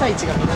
朝一が見